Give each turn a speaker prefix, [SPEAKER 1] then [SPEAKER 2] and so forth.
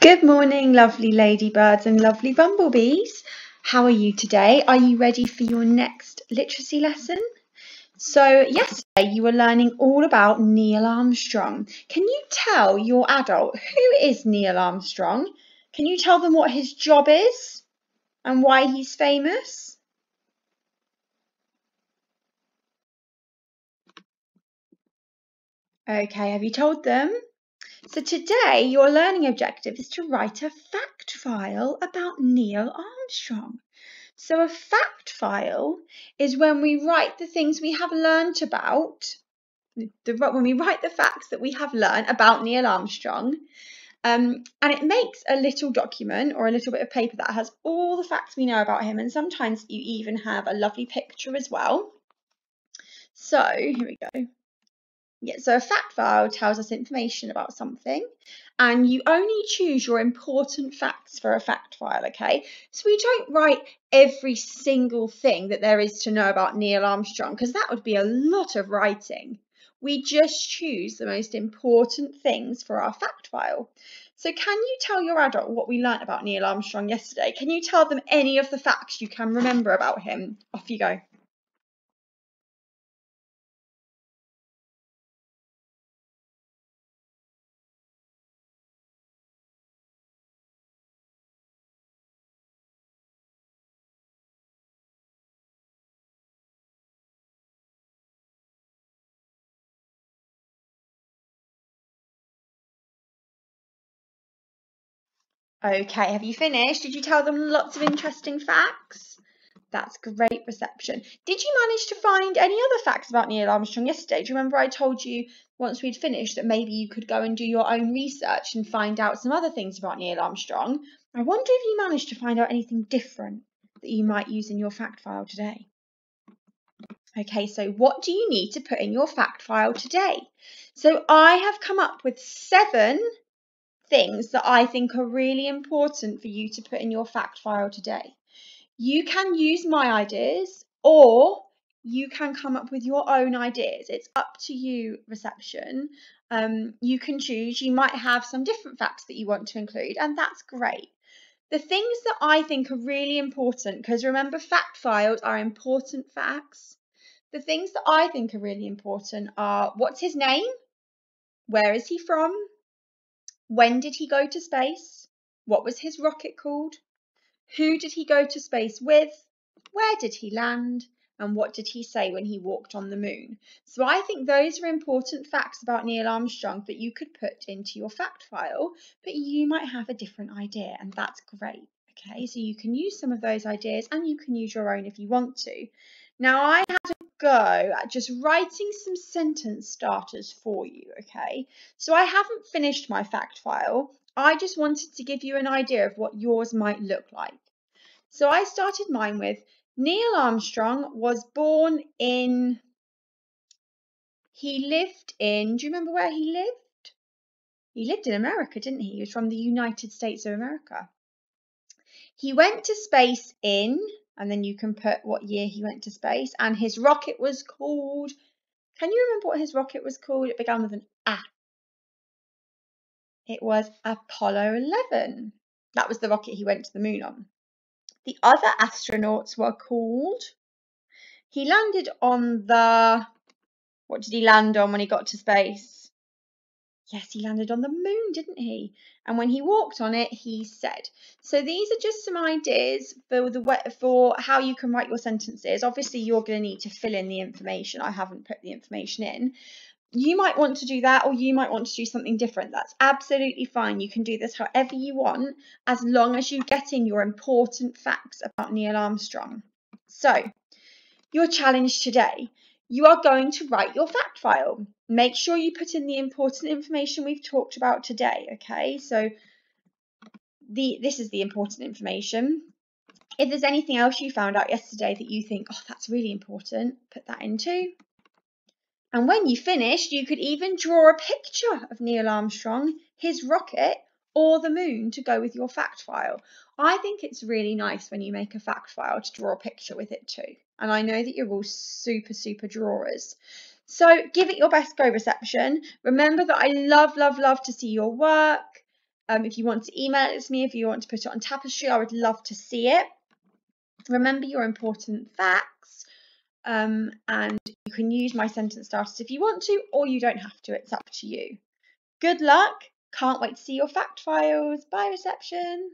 [SPEAKER 1] Good morning, lovely ladybirds and lovely bumblebees. How are you today? Are you ready for your next literacy lesson? So, yesterday you were learning all about Neil Armstrong. Can you tell your adult who is Neil Armstrong? Can you tell them what his job is and why he's famous? Okay, have you told them? So today your learning objective is to write a fact file about Neil Armstrong. So a fact file is when we write the things we have learnt about, the, when we write the facts that we have learned about Neil Armstrong, um, and it makes a little document or a little bit of paper that has all the facts we know about him, and sometimes you even have a lovely picture as well. So here we go. Yeah, so a fact file tells us information about something, and you only choose your important facts for a fact file, okay? So we don't write every single thing that there is to know about Neil Armstrong, because that would be a lot of writing. We just choose the most important things for our fact file. So can you tell your adult what we learnt about Neil Armstrong yesterday? Can you tell them any of the facts you can remember about him? Off you go. Okay, have you finished? Did you tell them lots of interesting facts? That's great reception. Did you manage to find any other facts about Neil Armstrong yesterday? Do you remember I told you once we'd finished that maybe you could go and do your own research and find out some other things about Neil Armstrong? I wonder if you managed to find out anything different that you might use in your fact file today. Okay, so what do you need to put in your fact file today? So I have come up with seven things that I think are really important for you to put in your fact file today. You can use my ideas or you can come up with your own ideas. It's up to you, reception. Um, you can choose. You might have some different facts that you want to include, and that's great. The things that I think are really important, because remember, fact files are important facts. The things that I think are really important are what's his name? Where is he from? When did he go to space? What was his rocket called? Who did he go to space with? Where did he land? And what did he say when he walked on the moon? So I think those are important facts about Neil Armstrong that you could put into your fact file, but you might have a different idea, and that's great. Okay, so you can use some of those ideas and you can use your own if you want to. Now, I had a go at just writing some sentence starters for you, okay? So I haven't finished my fact file. I just wanted to give you an idea of what yours might look like. So I started mine with Neil Armstrong was born in, he lived in, do you remember where he lived? He lived in America, didn't he? He was from the United States of America. He went to space in and then you can put what year he went to space. And his rocket was called. Can you remember what his rocket was called? It began with an A. It was Apollo 11. That was the rocket he went to the moon on. The other astronauts were called. He landed on the. What did he land on when he got to space? Yes, he landed on the moon, didn't he? And when he walked on it, he said. So these are just some ideas for the for how you can write your sentences. Obviously, you're going to need to fill in the information. I haven't put the information in. You might want to do that, or you might want to do something different. That's absolutely fine. You can do this however you want, as long as you get in your important facts about Neil Armstrong. So, your challenge today you are going to write your fact file. Make sure you put in the important information we've talked about today, okay? So the this is the important information. If there's anything else you found out yesterday that you think, oh, that's really important, put that in too. And when you finish, you could even draw a picture of Neil Armstrong, his rocket, or the moon to go with your fact file. I think it's really nice when you make a fact file to draw a picture with it too. And I know that you're all super, super drawers. So give it your best go reception. Remember that I love, love, love to see your work. Um, if you want to email it to me, if you want to put it on Tapestry, I would love to see it. Remember your important facts. Um, and you can use my sentence starters if you want to, or you don't have to. It's up to you. Good luck. Can't wait to see your fact files. Bye, reception.